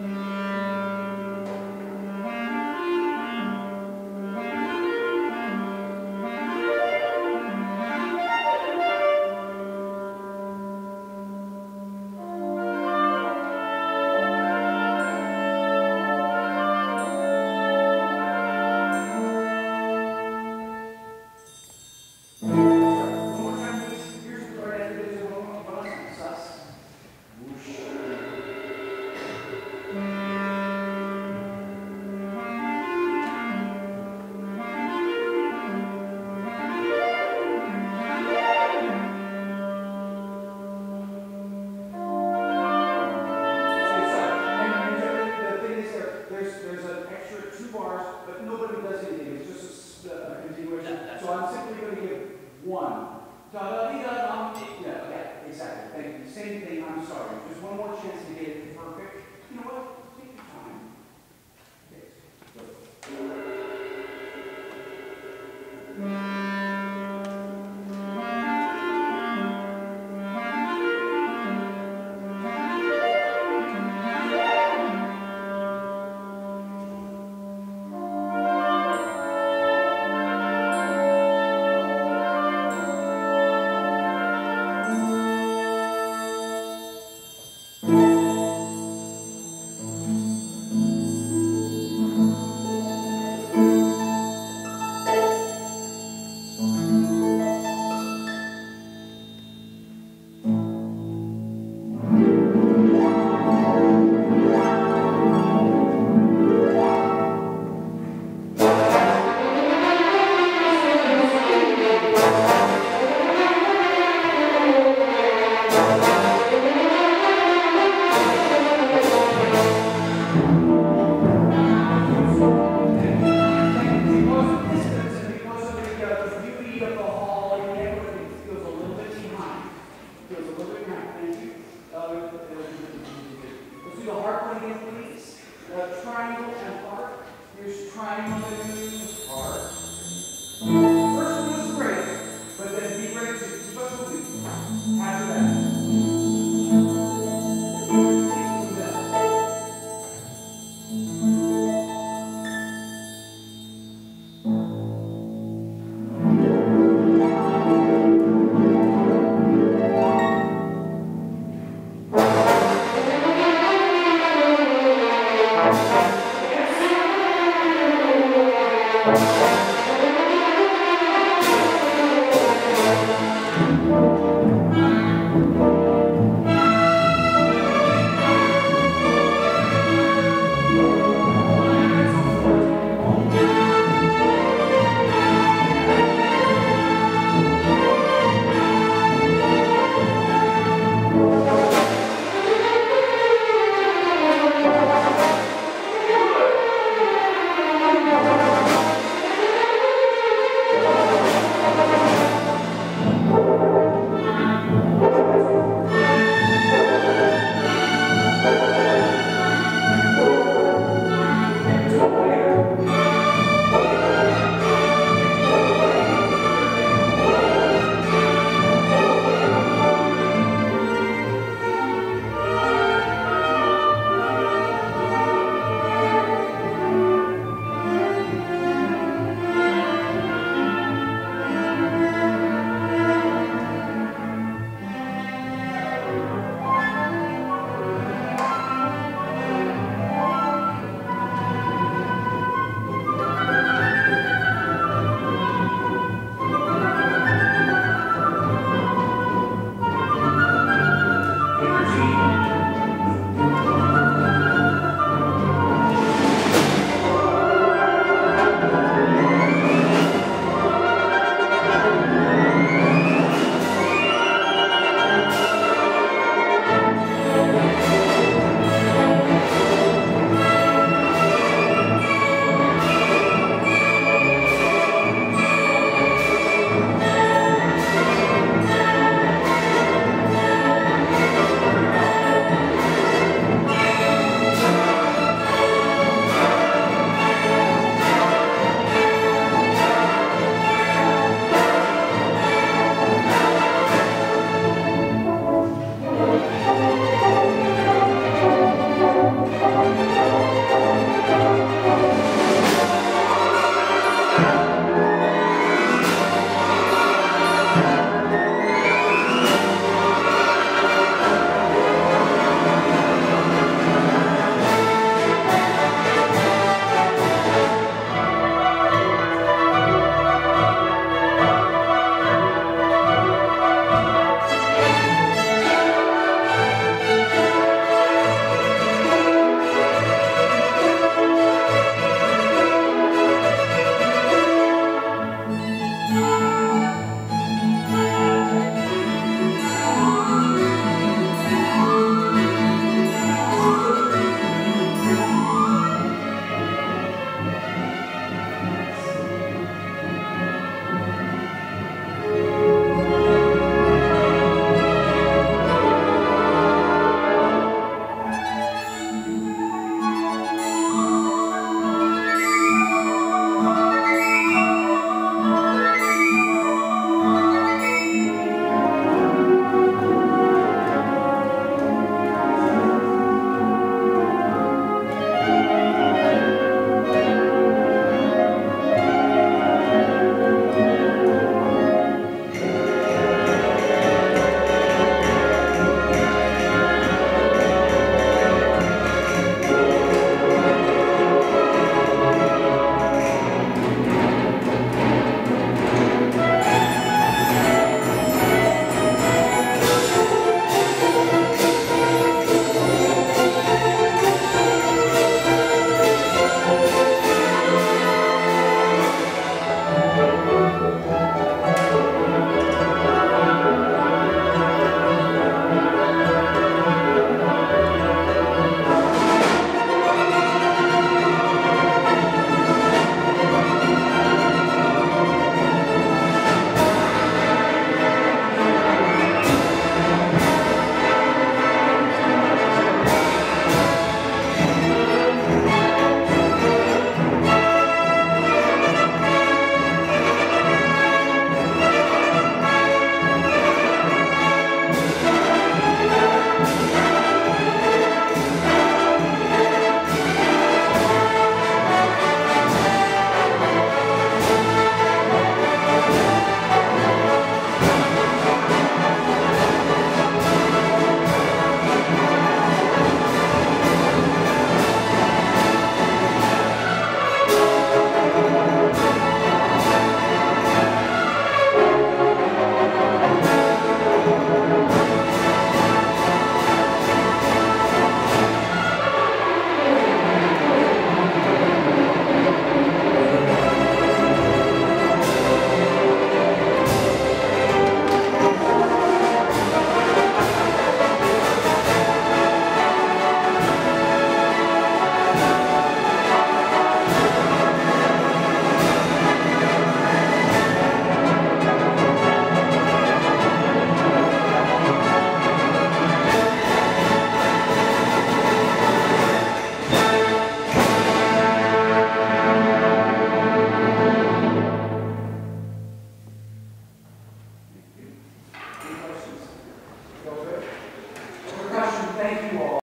One but nobody does anything, it's just a uh, a continuation. That- So I'm simply gonna give one. Da da da da. Yeah, yeah, exactly, thank you. Same thing, I'm sorry, just one more chance to get it perfect. You know what, take your time. Okay, go. Yes.